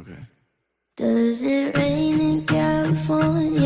Okay. Does it rain in California?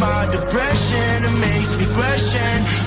my depression, it makes me question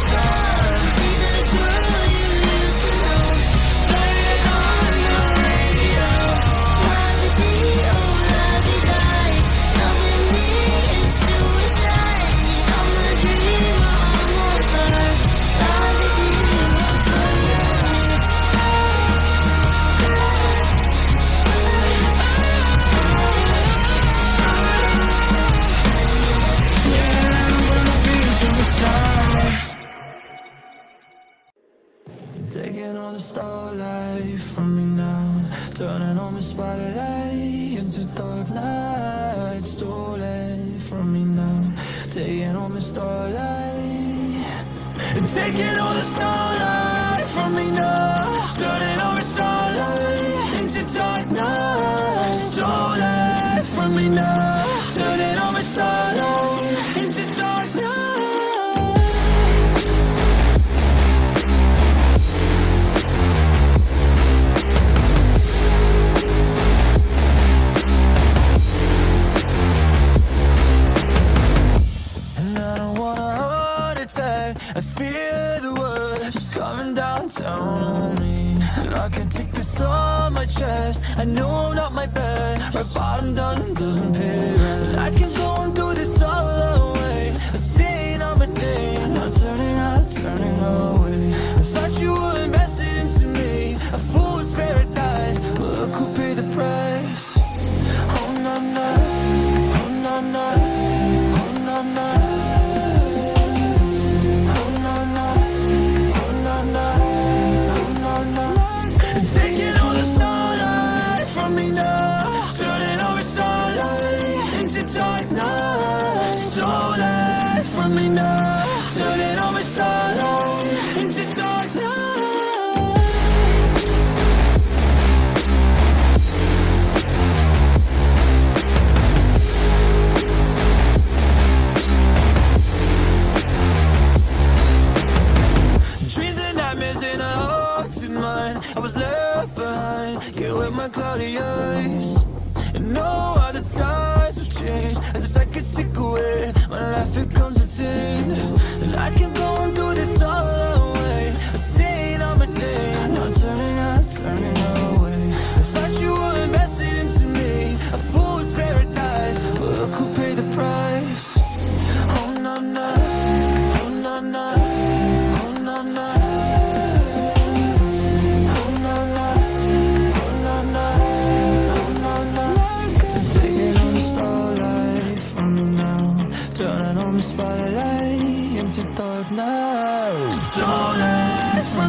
side. all the starlight from me now. Turning on the spotlight into dark night. Stolen from me now. Taking on the starlight. Taking all the starlight from me now. Turning on the starlight into dark night. Stolen from me now. coming downtown on me. And I can take this on my chest. I know I'm not my best. My bottom doesn't, doesn't pay. Rent I can go and do this all the away A stain on my name. Not turning not turning away. I thought you were invested into me. A fool's paradise. Well, look who paid the price.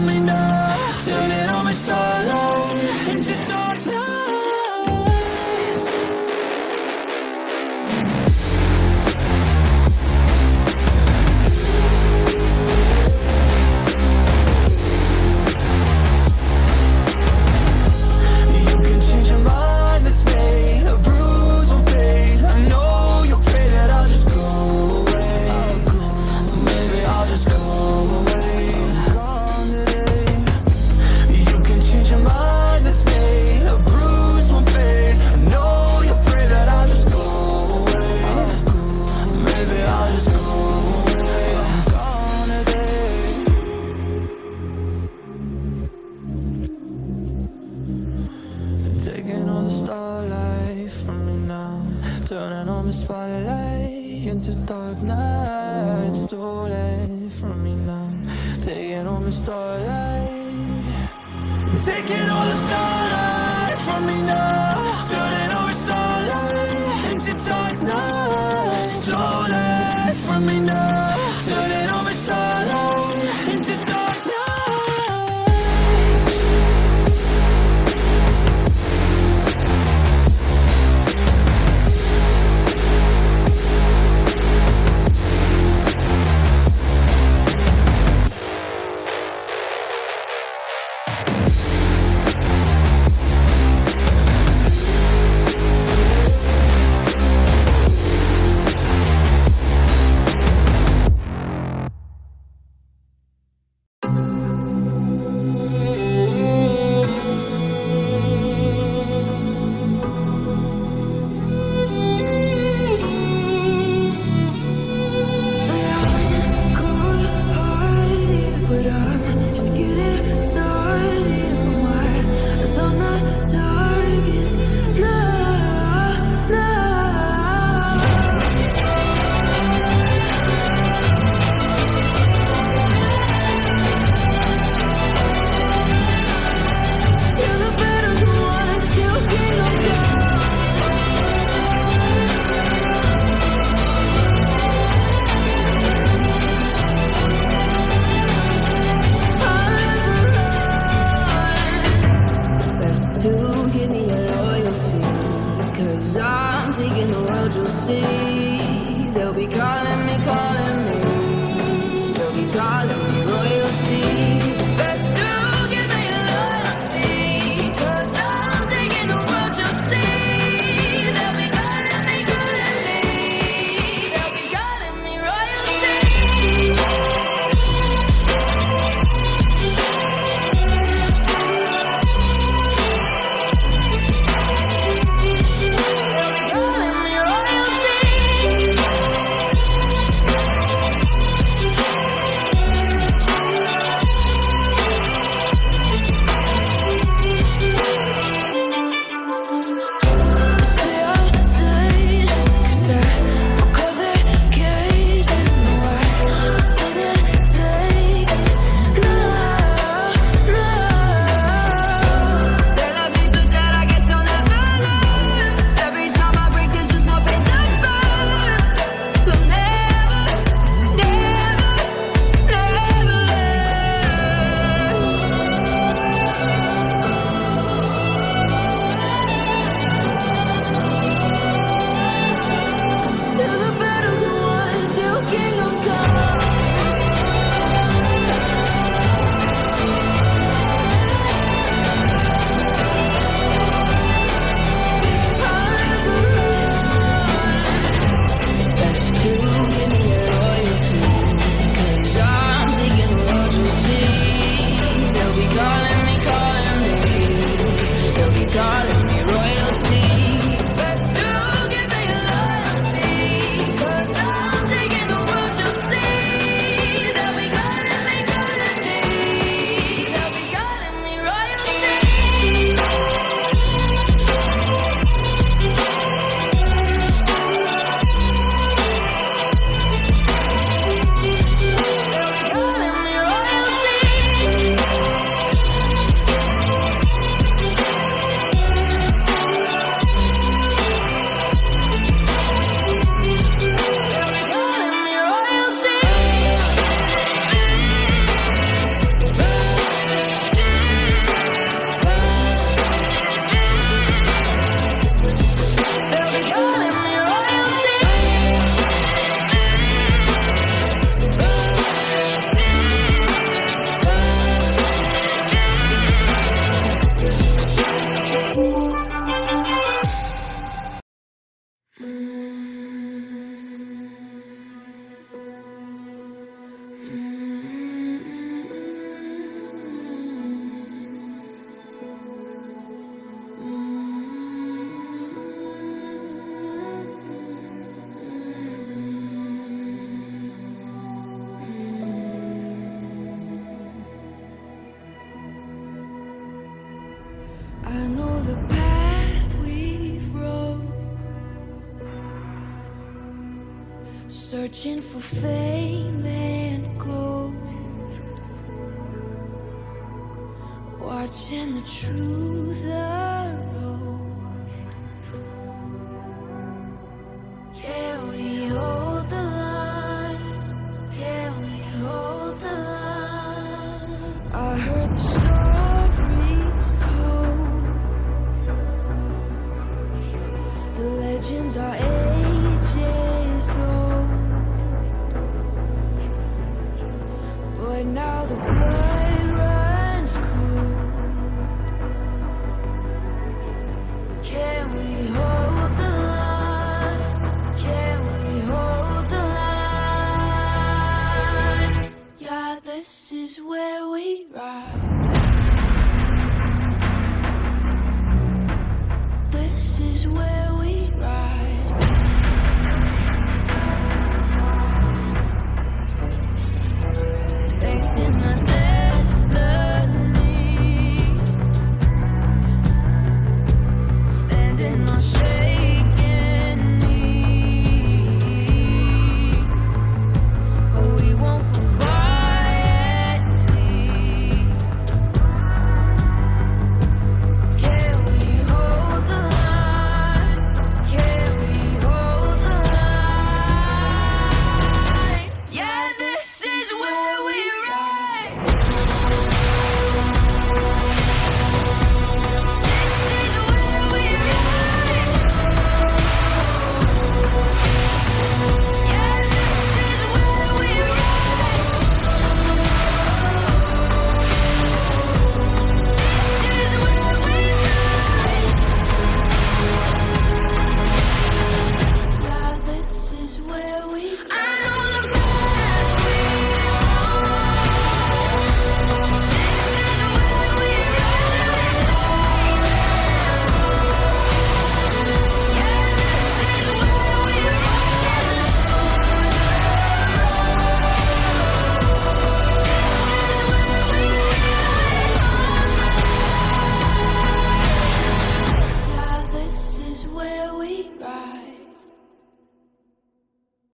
me know into dark nights Stolen from me now. Taking all the starlight. Taking all the starlight from me now. Turning over starlight into dark nights Stolen from me now. Searching for fame and gold, watching the truth